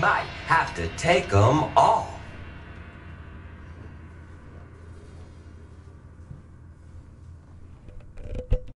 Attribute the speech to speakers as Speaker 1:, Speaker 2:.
Speaker 1: might have to take them all.